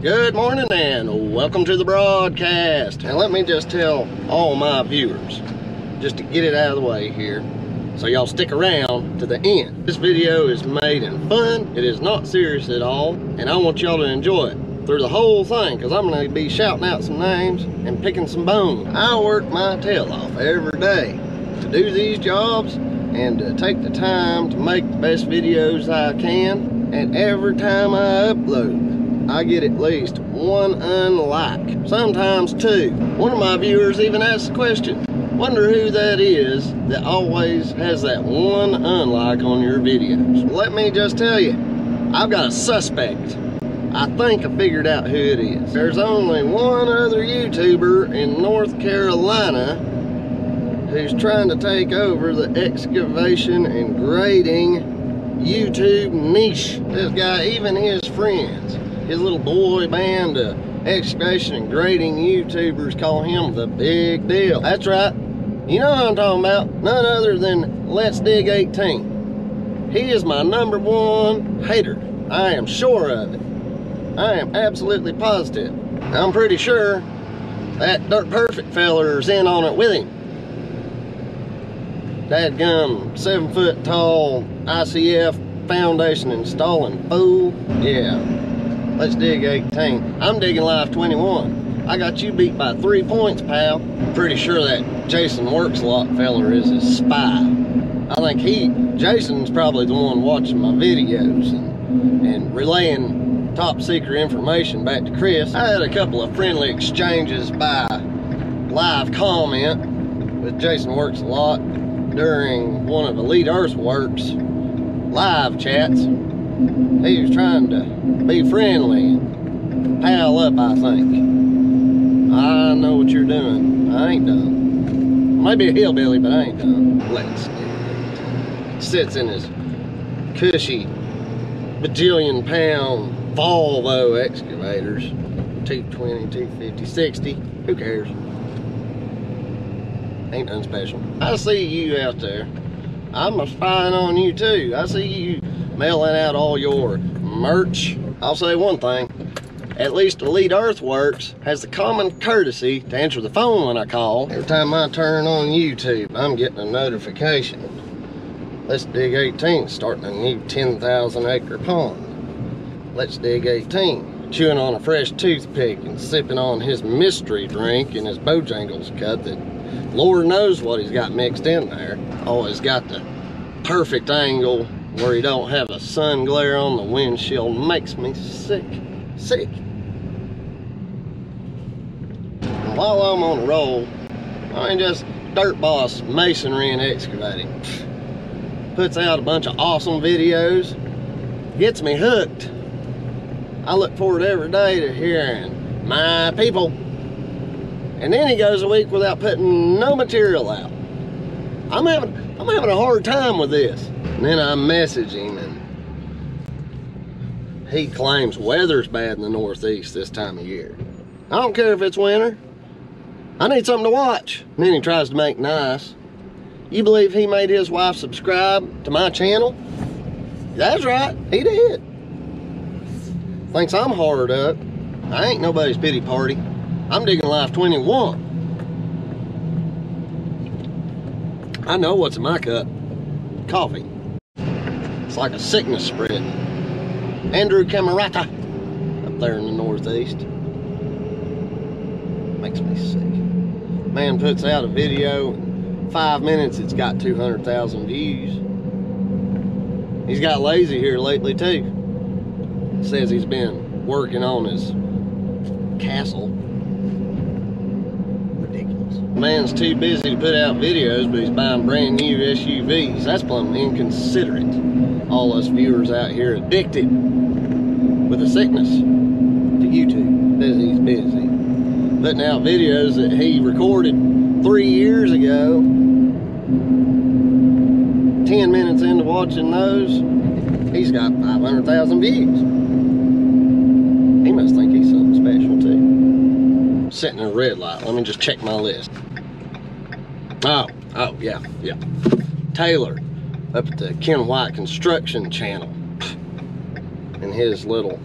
Good morning and welcome to the broadcast. And let me just tell all my viewers, just to get it out of the way here, so y'all stick around to the end. This video is made in fun, it is not serious at all, and I want y'all to enjoy it through the whole thing because I'm going to be shouting out some names and picking some bones. I work my tail off every day to do these jobs and to take the time to make the best videos I can. And every time I upload, I get at least one unlike, sometimes two. One of my viewers even asked the question, wonder who that is that always has that one unlike on your videos. Let me just tell you, I've got a suspect. I think I figured out who it is. There's only one other YouTuber in North Carolina who's trying to take over the excavation and grading YouTube niche. This guy, even his friends, his little boy band of excavation and grading YouTubers call him the big deal. That's right. You know what I'm talking about. None other than Let's Dig 18. He is my number one hater. I am sure of it. I am absolutely positive. I'm pretty sure that Dirt Perfect feller's in on it with him. That gum, seven foot tall ICF foundation installing fool. Yeah, let's dig 18. I'm digging life 21. I got you beat by three points, pal. Pretty sure that Jason Works Lot feller is a spy. I think he, Jason's probably the one watching my videos and, and relaying top secret information back to Chris. I had a couple of friendly exchanges by live comment with Jason Works lot during one of Elite Earthworks live chats. He was trying to be friendly and pal up, I think. I know what you're doing. I ain't done. Maybe a hillbilly, but I ain't done. Let's it. Sits in his cushy bajillion pound Volvo excavators. 220, 250, 60. Who cares? Ain't nothing special. I see you out there. I'm a spying on you too. I see you mailing out all your merch. I'll say one thing. At least Elite Earthworks has the common courtesy to answer the phone when I call. Every time I turn on YouTube, I'm getting a notification. Let's Dig 18 starting a new 10,000 acre pond. Let's Dig 18 chewing on a fresh toothpick and sipping on his mystery drink in his Bojangles cut that Lord knows what he's got mixed in there. Oh, Always got the perfect angle where he don't have a sun glare on the windshield. Makes me sick, sick. And while I'm on a roll, I ain't just dirt boss masonry and excavating. Puts out a bunch of awesome videos, gets me hooked. I look forward every day to hearing my people and then he goes a week without putting no material out. I'm having I'm having a hard time with this. And then I message him and he claims weather's bad in the northeast this time of year. I don't care if it's winter. I need something to watch. And then he tries to make nice. You believe he made his wife subscribe to my channel? That's right, he did. Thinks I'm hard up. I ain't nobody's pity party. I'm digging life 21. I know what's in my cup. Coffee. Like a sickness spread. Andrew Camarata up there in the northeast. Makes me sick. Man puts out a video, five minutes it's got 200,000 views. He's got lazy here lately too. Says he's been working on his castle man's too busy to put out videos, but he's buying brand new SUVs. That's plumb inconsiderate. All us viewers out here addicted with a sickness to YouTube. Busy, busy. Putting out videos that he recorded three years ago. 10 minutes into watching those, he's got 500,000 views. He must think he's something special too. Sitting in a red light. Let me just check my list. Oh, oh, yeah, yeah. Taylor up at the Ken White Construction channel. And his little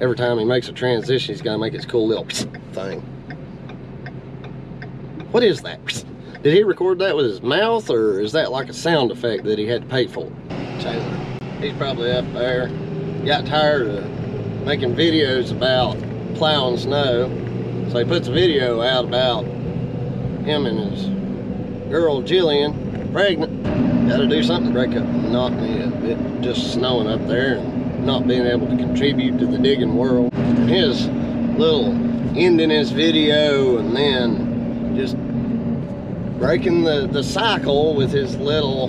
every time he makes a transition, he's got to make his cool little thing. What is that? Did he record that with his mouth, or is that like a sound effect that he had to pay for? Taylor, he's probably up there. Got tired of making videos about plowing snow, so he puts a video out about him and his girl Jillian pregnant. Got to do something to break up the monotony of it just snowing up there and not being able to contribute to the digging world. And his little ending his video and then just breaking the, the cycle with his little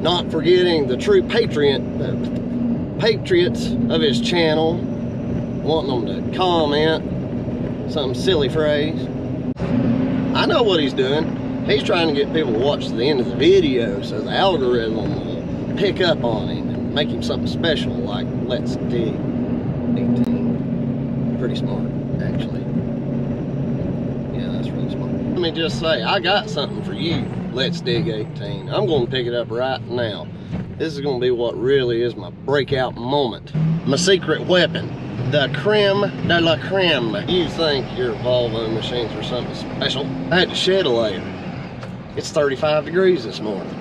not forgetting the true patriot patriots of his channel wanting them to comment some silly phrase I know what he's doing he's trying to get people to watch to the end of the video so the algorithm will pick up on him and make him something special like let's dig 18 pretty smart actually Yeah, that's really smart. let me just say, I got something for you. Let's dig 18. I'm going to pick it up right now. This is going to be what really is my breakout moment. My secret weapon, the creme de la creme. You think your Volvo machines are something special. I had to shed a layer. It's 35 degrees this morning.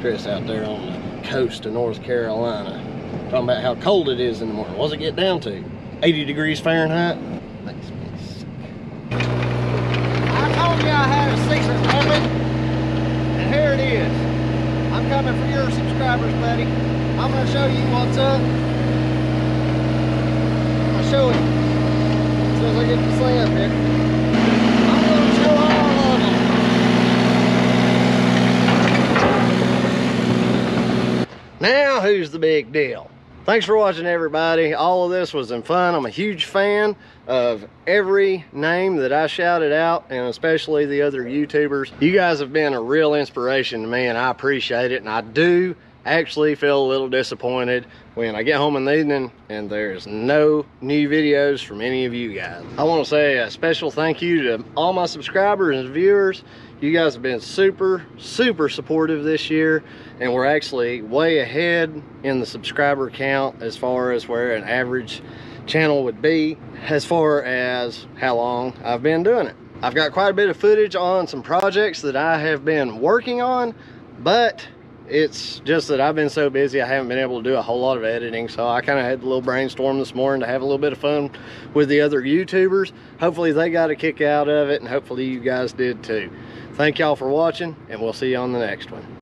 Chris out there on the coast of North Carolina. Talking about how cold it is in the morning. What's it get down to? 80 degrees Fahrenheit? I told you I had a secret weapon, and here it is. I'm coming for your subscribers, buddy. I'm gonna show you what's up. I'll show you. As soon as I get this thing up here. I'm gonna show all of them. Now who's the big deal? Thanks for watching everybody. All of this was in fun. I'm a huge fan of every name that I shouted out and especially the other YouTubers. You guys have been a real inspiration to me and I appreciate it and I do actually feel a little disappointed when I get home in the evening and there's no new videos from any of you guys. I want to say a special thank you to all my subscribers and viewers. You guys have been super, super supportive this year and we're actually way ahead in the subscriber count as far as where an average channel would be as far as how long I've been doing it. I've got quite a bit of footage on some projects that I have been working on, but it's just that I've been so busy I haven't been able to do a whole lot of editing so I kind of had a little brainstorm this morning to have a little bit of fun with the other YouTubers. Hopefully they got a kick out of it and hopefully you guys did too. Thank y'all for watching and we'll see you on the next one